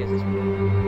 guess it's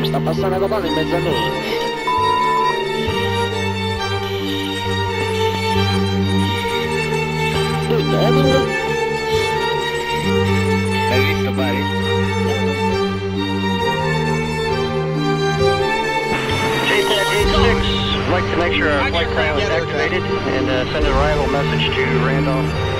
Come? Sta passando la palla in mezzo a noi. Dove è? Dove? Hai visto pari? J-Six, would like to make sure our flight plan is activated and uh, send an arrival message to Randolph.